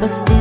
but still